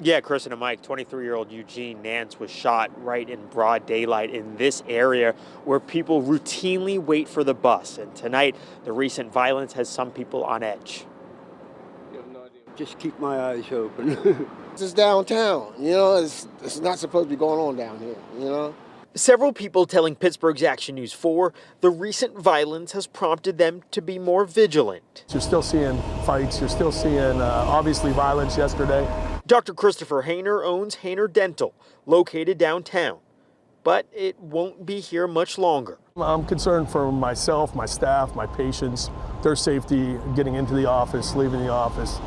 Yeah, Kristen and Mike, 23 year old Eugene Nance was shot right in broad daylight in this area where people routinely wait for the bus. And tonight, the recent violence has some people on edge. Just keep my eyes open. This is downtown, you know, it's, it's not supposed to be going on down here, you know? Several people telling Pittsburgh's Action News 4 the recent violence has prompted them to be more vigilant. You're still seeing fights, you're still seeing uh, obviously violence yesterday. Dr. Christopher Hayner owns Hayner Dental, located downtown, but it won't be here much longer. I'm concerned for myself, my staff, my patients, their safety, getting into the office, leaving the office,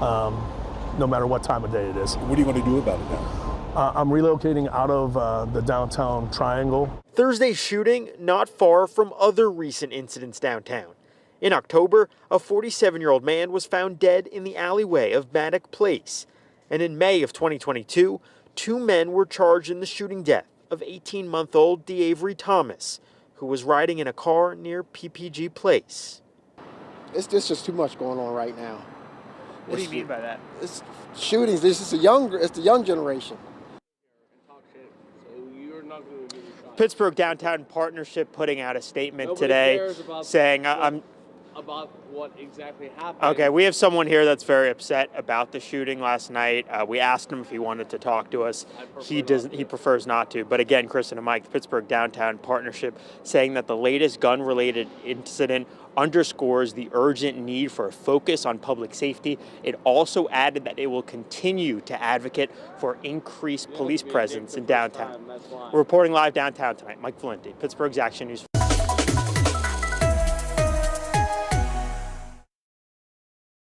um, no matter what time of day it is. What are you going to do about it now? Uh, I'm relocating out of uh, the downtown triangle. Thursday's shooting not far from other recent incidents downtown. In October, a 47 year old man was found dead in the alleyway of Maddock Place. And in May of 2022, two men were charged in the shooting death of 18 month old DeAvery Thomas, who was riding in a car near PPG Place. It's just, just too much going on right now. What do you mean by that? It's shootings, this is a younger, it's the young generation. Pittsburgh Downtown Partnership putting out a statement Nobody today saying, uh, I'm about what exactly happened. Okay, we have someone here that's very upset about the shooting last night. Uh, we asked him if he wanted to talk to us. He doesn't. He prefers not to. But again, Kristen and Mike, the Pittsburgh Downtown Partnership, saying that the latest gun-related incident underscores the urgent need for a focus on public safety. It also added that it will continue to advocate for increased police presence in downtown. time, that's why. We're reporting live downtown tonight. Mike Valenti, Pittsburgh's Action News.